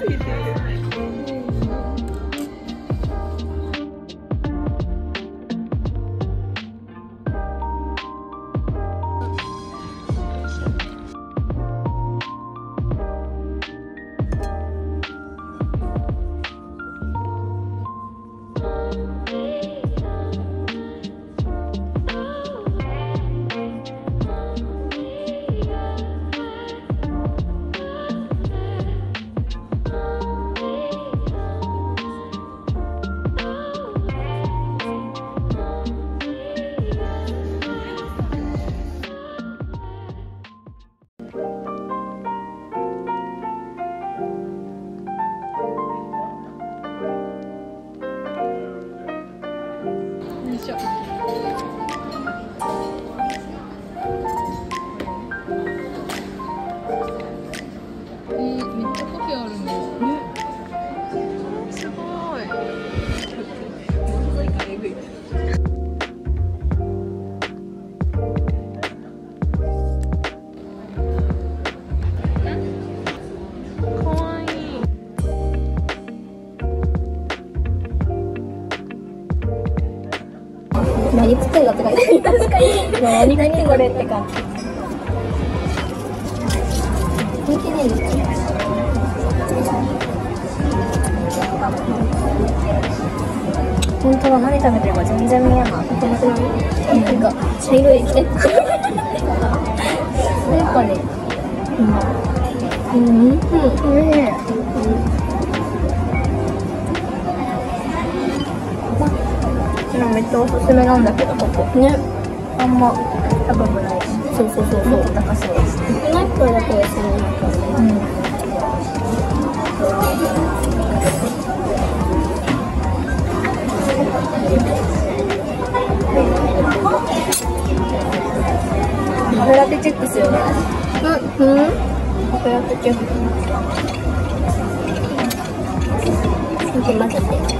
何作るのって書いて確かに何何これって感じ人気ないですか本当は何食べてるか全然見えない。本当に。なんか茶色い液体。やっぱね。うん。うん。うん。おいめっちゃおすすめなんだけどここ。ね。あんま高くない。しそうそうそうそう。高そうですナイフだけですね。うん。カフェラテチェックすよね。うん。うん。カフェラテチェック。ちょっと混ぜて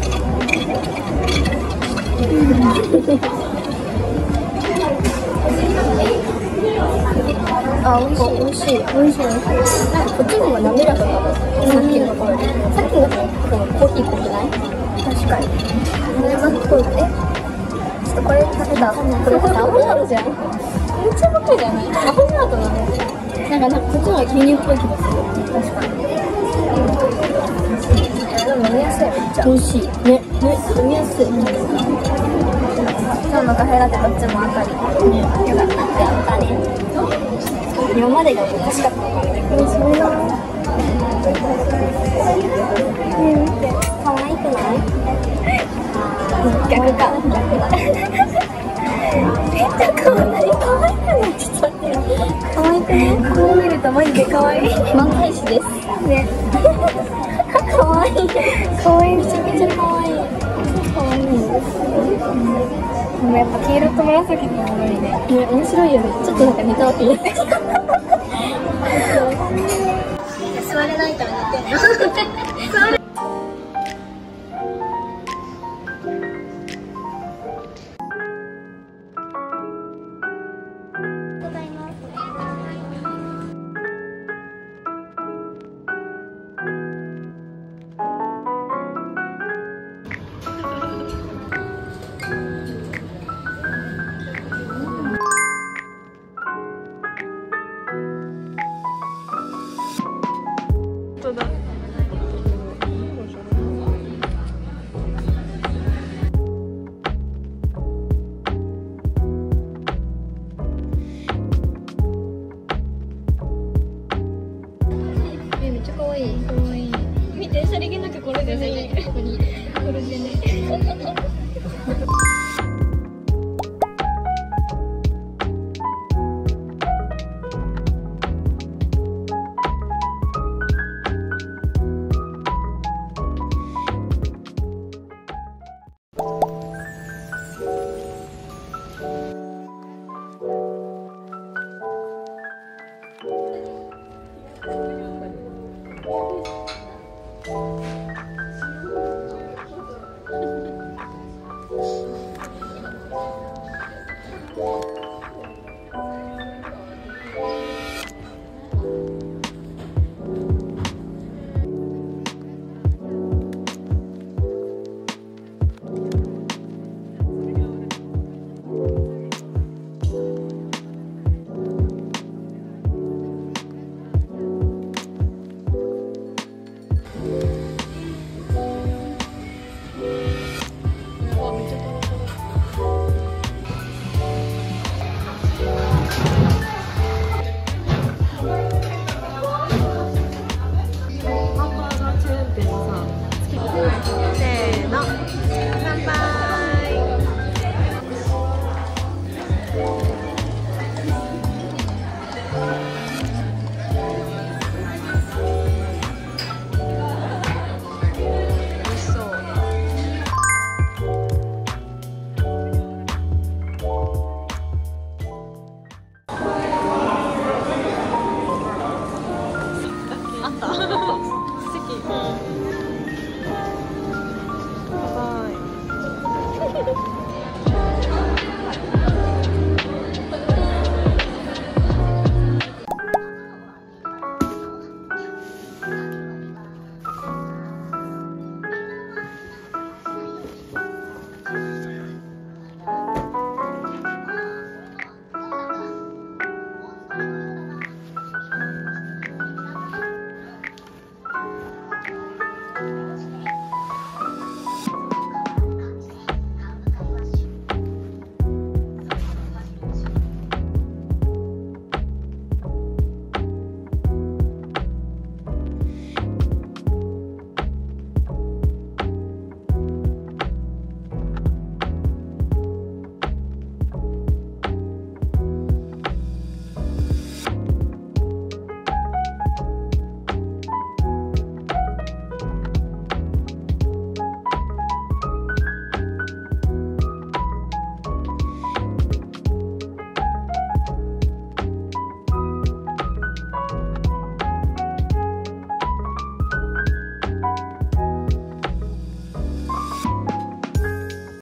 あ、美味しい、美味しい、美味しい。なんかこっちの方が滑らかかも。さっきのところで。さっきのこのコーヒー濃くない？確かに。これが濃ちょっとこれ食べた。これさ、アホなのじゃん。めっちゃバカじゃない。アホなのね。なんか、なんかこっちの方が牛乳っぽい。気がする。確かに。でも飲みやすい、めっちゃ。美味しい。ね、ね、飲みやすい。今日のカフェラテどっちも当たり。よかった。ね。今までが難しかった。うん、それが。うん、可愛くない。逆か。逆だ。めっちゃ可愛い。可愛くない。ちょっと待って。可愛くね。こう見るとマジで可愛い。漫才師です。ね。可愛い。可愛い。めちゃめちゃ可愛い。可愛いでもやっぱ黄色と紫のものにね。ね、面白いよね。ちょっとなんか似たわけに。座れないから寝てんの。見てさりげなくこれでね。ここにこれでね。